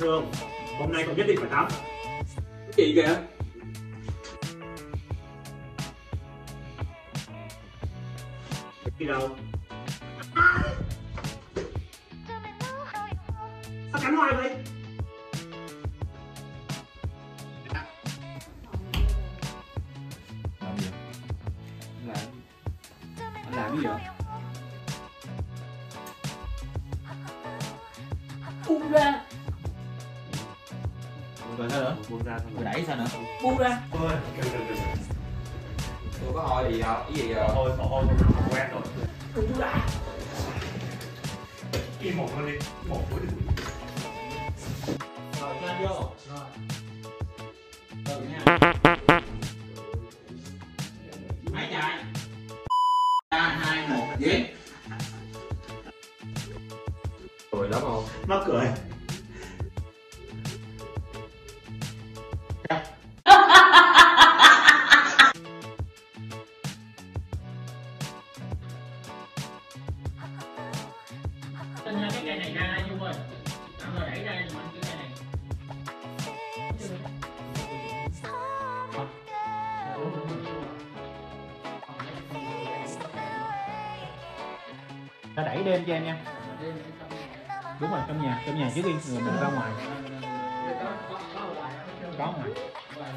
Thương Hôm nay cậu nhất định phải tắm gì kìa Đi đâu? Sao cắn hoài vậy? Làm gì? Làm Anh làm cái gì vậy? buông ra Rồi sao nữa? Buông ra thôi. Rồi đẩy sao nữa? buông ra. Thôi. Tôi có hỏi gì đâu, cái gì vậy? Thôi, thôi, thôi, quen rồi. Buông ra. Im một luôn đi, một cuối đi. Rồi cho anh vô. Rồi. Từ nha. Máy chạy. Ba hai một diễn Cười lắm không? Nó cười Tin ra cái cây này ra Dung ơi. Tạm rồi đẩy ra mình cái cây này. Ta đẩy đêm cho em nha. Đúng rồi trong nhà trong nhà trước đi rồi mình ra ngoài có ngoài